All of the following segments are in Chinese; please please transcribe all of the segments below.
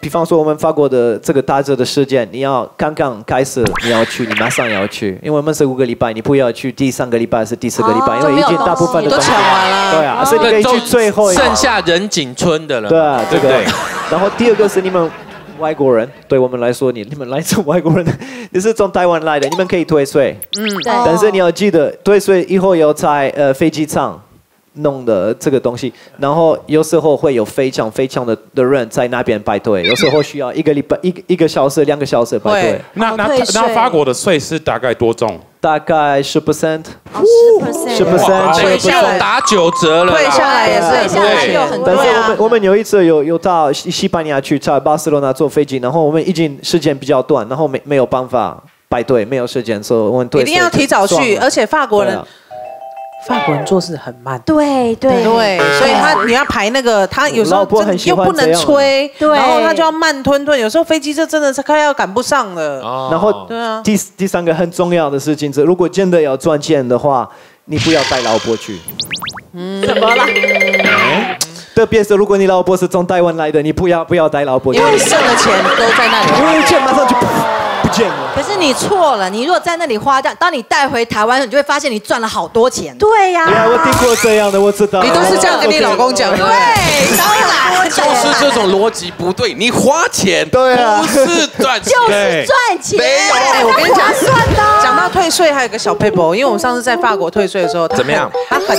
比方说我们法国的这个打折的事件，你要刚刚开始你要去，你马上要去，因为我们是五个礼拜，你不要去第三个礼拜是第四个礼拜，因为已经大部分的东西都抢完了对啊，所以你可以去最后一个剩下人景村的了，对啊，这个对对？。然后第二个是你们外国人，对我们来说，你你们来自外国人，你是从台湾来的，你们可以退税，嗯，对但是你要记得退税以后要在呃飞机场。弄的这个东西，然后有时候会有非常非常的的人在那边排队，有时候需要一个礼拜一个一个小时、两个小时排队，那那那法国的税是大概多重？大概十 percent，哦十 percent，十 percent，等一下来打九折了，退下来也是退下来对有很多。但是我啊。们我们有一次有有到西西班牙去，在巴塞罗那坐飞机，然后我们已经时间比较短，然后没没有办法排队，没有时间，所以我们一定要提早去，而且法国人法国人做事很慢。对对对，所以他你要排那个，他有时候真又不能催，对然后他就要慢吞吞，有时候飞机就真的是快要赶不上了。哦然后对啊，第第三个很重要的事情是，如果真的要赚钱的话，你不要带老婆去。嗯怎么了？特别是如果你老婆是从台湾来的，你不要不要带老婆去因，为剩的钱都在那里。因为钱马上就不见了。可是你错了，你如果在那里花掉，当你带回台湾，你就会发现你赚了好多钱。对呀、呀，我听过这样的，我知道。你都是这样跟你老公讲的，对然就是这种逻辑不对，你花钱对啊不是赚钱，就是赚钱。没有哎，我跟你讲算的啊讲到退税，还有一个小 paper，因为我们上次在法国退税的时候，怎么样？他很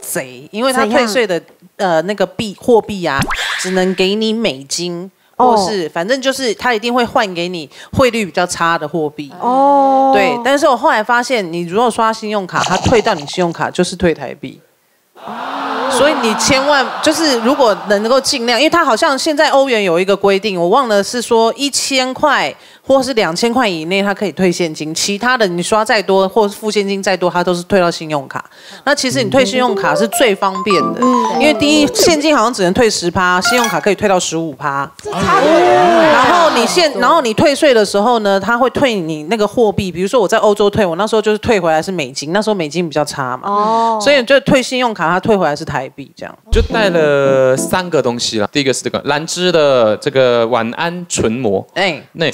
贼，因为他退税的呃那个币货币啊，只能给你美金。哦或是反正就是他一定会换给你汇率比较差的货币，哦，对。但是我后来发现，你如果刷信用卡，他退到你信用卡就是退台币。所以你千万就是，如果能够尽量，因为它好像现在欧元有一个规定，我忘了是说一千块或是两千块以内，它可以退现金，其他的你刷再多或是付现金再多，它都是退到信用卡。那其实你退信用卡是最方便的，因为第一现金好像只能退十趴，信用卡可以退到十五趴。然后你现，然后你退税的时候呢，他会退你那个货币，比如说我在欧洲退，我那时候就是退回来是美金，那时候美金比较差嘛，哦，所以就退信用卡，它退回来是台币这样。就带了三个东西了。第一个是这个兰芝的这个晚安唇膜，哎，那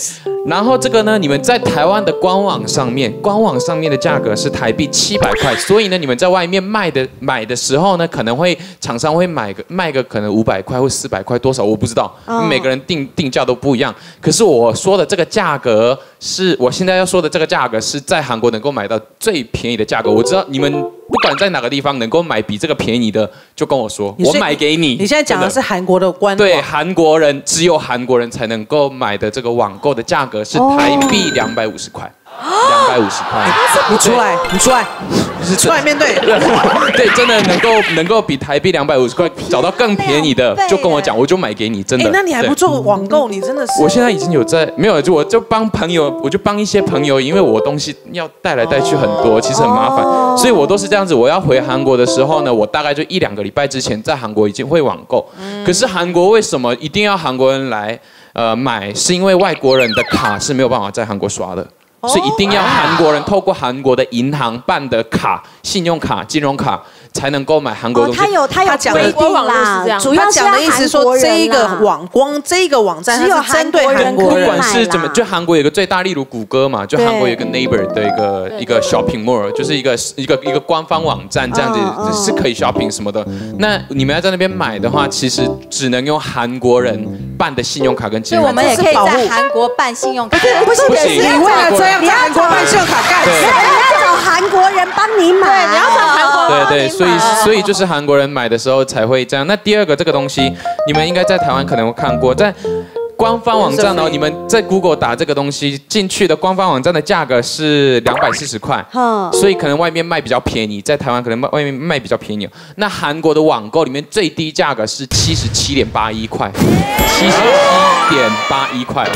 然后这个呢，你们在台湾的官网上面，官网上面的价格是台币七百块，所以呢，你们在外面卖的买的时候呢，可能会厂商会买个卖个可能五百块或四百块多少，我不知道，嗯每个人定定价都不一样。可是我说的这个价格是我现在要说的这个价格是在韩国能够买到最便宜的价格。我知道你们不管在哪个地方能够买比这个便宜的，就跟我说，我买给你。你现在讲的是韩国的官网，对韩国人，只有韩国人才能够买的这个网购的价格是台币两百五十块，两百五十块，你出来，你出来，是出来面对。对，真的能够能够比台币两百五十块找到更便宜的，就跟我讲，我就买给你，真哎的。，那你还不做网购？你真的是。我现在已经有在没有，就我就帮朋友，我就帮一些朋友，因为我东西要带来带去很多，其实很麻烦，所以我都是这样子。我要回韩国的时候呢，我大概就一两个礼拜之前在韩国已经会网购。可是韩国为什么一定要韩国人来呃买？是因为外国人的卡是没有办法在韩国刷的。是一定要韩国人透过韩国的银行办的卡、信用卡、金融卡才能购买韩国哦，东西。他有他有讲的规定官网就是啦这，样。他主要是讲的意思说，韩国人这一个网光这一个网站，只有针对韩国人。不韩国人管是怎么，就韩国有一个最大，例如谷歌嘛，就韩国有一个 Neighbor 的一个一个 shopping mall，就是一个一个一个官方网站这样子是可以 shopping 什么的。那你们要在那边买的话，其实只能用韩国人办的信用卡跟金融卡。所以我们也可以在韩国办信用卡，不是不行你为了这样在韩国办信用卡干什么？韩国人帮你买，对你要找韩国人对对，所以所以就是韩国人买的时候才会这样。那第二个这个东西，你们应该在台湾可能会看过，在官方网站哦，你们在 Google 打这个东西进去的官方网站的价格是两百四十块。哼，所以可能外面卖比较便宜，在台湾可能卖外面卖比较便宜。那韩国的网购里面最低价格是七十七点八一块，七十七点八一块。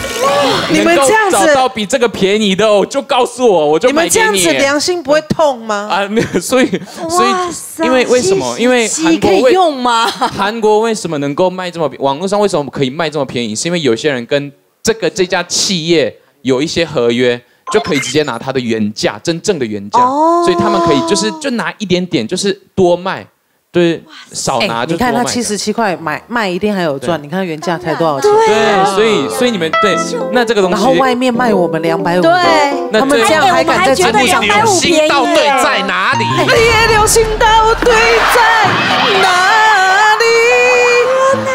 你们这样子找到比这个便宜的哦，就告诉我，我就你买给你。们这样子良心不会痛吗？啊，没有，所以所以因为为什么？因为韩国可以用吗？韩国为什么能够卖这么便？网络上为什么可以卖这么便宜？是因为有些人跟这个这家企业有一些合约，就可以直接拿它的原价，真正的原价，哦所以他们可以就是就拿一点点，就是多卖。对少拿哎你看他七十七块买卖一定还有赚，你看原价才多少钱？对，所以所以你们对那这个东西，然后外面卖我们两百五，对，那他们这样还敢在节目上250流星到底在哪里？夜流星到底在哪里？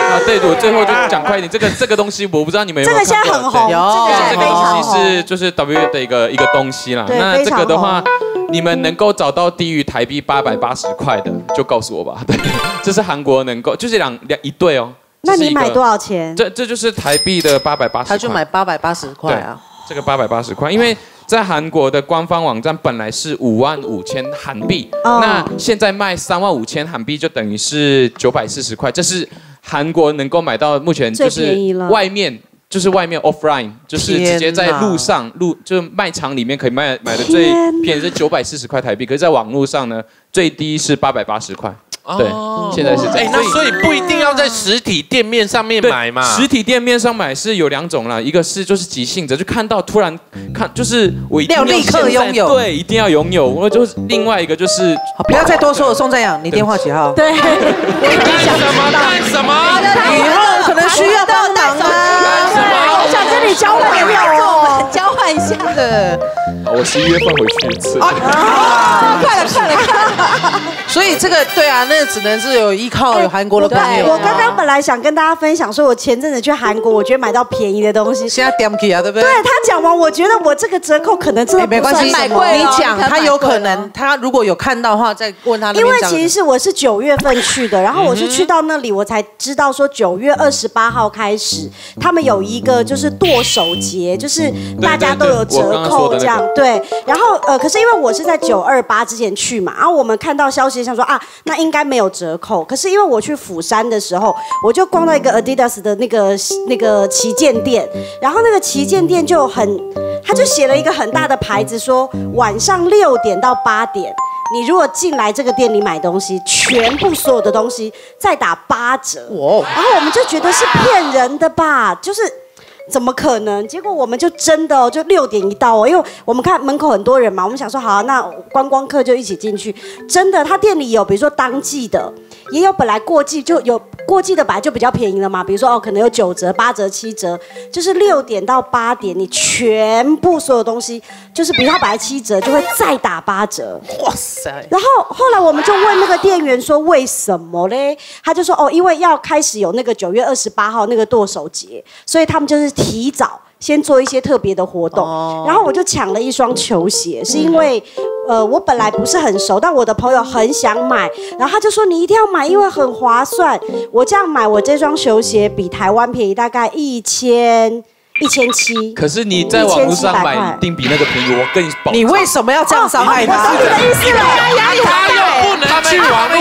啊，对我最后就讲快一点，这个这个东西我不知道你们有这个现没有看过在很红，有这个现在非常东西红。是就是 W 的一个一个东西啦。那这个的话，你们能够找到低于台币八百八十块的，就告诉我吧。对，这是韩国能够，就是两两一对哦。那你买多少？少钱？这这就是台币的八百八十。他就买八百八十块啊。这个八百八十块，因为在韩国的官方网站本来是五万五千韩币，哦那现在卖三万五千韩币，就等于是九百四十块，这是韩国能够买到目前就是外面。就是外面 offline，就是直接在路上路，就是卖场里面可以卖买的最便宜是九百四十块台币，可是在网络上呢，最低是八百八十块。对，现在是这哎，样。那所以不一定要在实体店面上面买嘛。实体店面上买是有两种啦，一个是就是急性子，就看到突然看，就是我一定要立刻现在拥有对，一定要拥有。我就是另外一个就是好，不要再多说了，宋在阳，你电话几号？对，干什么干什么？以后可能需要帮忙啊。交换有没有哦？交换一下。的，我十一月份回去一次。啊，快了，快了，快了！所以这个对啊，那只能是有依靠有韩国的朋对，友。我刚刚本来想跟大家分享，说我前阵子去韩国，我觉得买到便宜的东西。现在点不起啊，对不对？对他讲完，我觉得我这个折扣可能真的哎没关系，不算什么你讲他有可能，他如果有看到的话，再问他因为。其实是我是九月份去的，然后我是去到那里，我才知道说九月二十八号开始，他们有一个就是剁手节，就是大家都有折扣这样。对，然后呃，可是因为我是在九二八之前去嘛，然后我们看到消息想说啊，那应该没有折扣。可是因为我去釜山的时候，我就逛到一个 Adidas 的那个那个旗舰店，然后那个旗舰店就很，他就写了一个很大的牌子说晚上六点到八点。你如果进来这个店里买东西，全部所有的东西再打八折，哇然后我们就觉得是骗人的吧，就是。怎么可能？结果我们就真的哦，就六点一到哦，因为我们看门口很多人嘛，我们想说好、那观光客就一起进去。真的，他店里有，比如说当季的，也有本来过季就有过季的，本来就比较便宜了嘛。比如说哦，可能有九折、八折、七折，就是六点到八点，你全部所有东西，就是比如他本来七折，就会再打八折。哇塞，然后后来我们就问那个店员说为什么嘞？他就说哦，因为要开始有那个九月二十八号那个剁手节，所以他们就是提早先做一些特别的活动。然后我就抢了一双球鞋，是因为。呃，我本来不是很熟，但我的朋友很想买，然后他就说你一定要买，因为很划算。我这样买，我这双球鞋比台湾便宜大概一千一千七。可是你在网络上1700买块一定比那个便宜，我更你保。你为什么要这样伤害我懂他？你的意思了，他又去网络。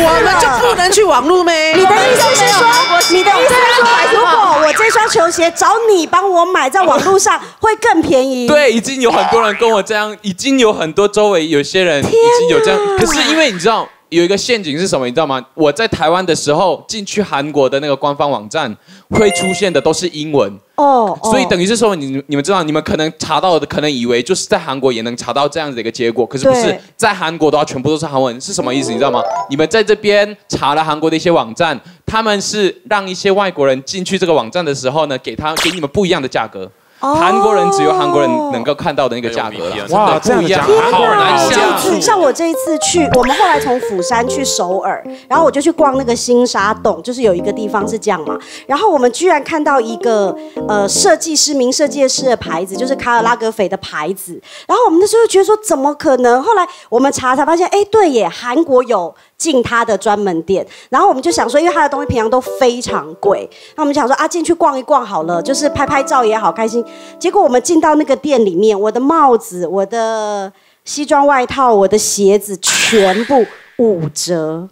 我们就不能去网络没？你的意思是说，你的意思是说，如果我这双球鞋找你帮我买，在网络上会更便宜？，对，已经有很多人跟我这样，已经有很多周围有些人已经有这样。可是因为你知道有一个陷阱是什么，你知道吗？我在台湾的时候进去韩国的那个官方网站，会出现的都是英文。哦，所以等于是说，你你们知道，你们可能查到的，可能以为就是在韩国也能查到这样子的一个结果，可是不是在韩国的话，全部都是韩文，是什么意思？你知道吗？你们在这边查了韩国的一些网站，他们是让一些外国人进去这个网站的时候呢，给他给你们不一样的价格。哦韩国人只有韩国人能够看到的那个价格了，哇真的不一样，这样子讲好难好这。像我这一次去，我们后来从釜山去首尔，然后我就去逛那个新沙洞，就是有一个地方是这样嘛。然后我们居然看到一个呃设计师名设计师的牌子，就是卡尔拉格斐的牌子。然后我们那时候就觉得说怎么可能？后来我们查才发现，哎，对耶，韩国有进他的专门店。然后我们就想说，因为他的东西平常都非常贵，那我们想说啊，进去逛一逛好了，就是拍拍照也好开心。结果我们进到那个店里面，我的帽子、我的西装外套、我的鞋子全部五折。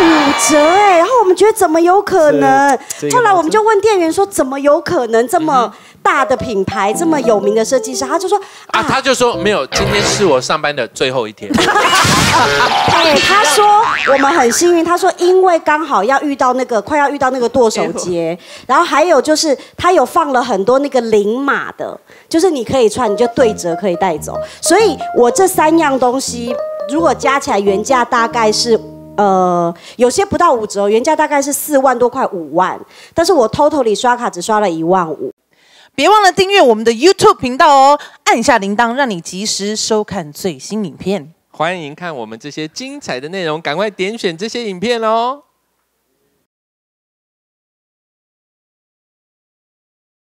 五折哎、然后我们觉得怎么有可能后来我们就问店员说，怎么有可能这么大的品牌、这么有名的设计师？他就说啊，他就说没有，今天是我上班的最后一天。哎，他说我们很幸运，他说因为刚好要遇到那个快要遇到那个剁手节，然后还有就是他有放了很多那个零码的，就是你可以穿，你就对折可以带走。所以我这三样东西如果加起来原价大概是呃，有些不到五折，原价大概是四万多块五万，但是我 totally 刷卡只刷了一万五。别忘了订阅我们的 YouTube 频道哦，按下铃铛，让你及时收看最新影片。欢迎看我们这些精彩的内容，赶快点选这些影片哦。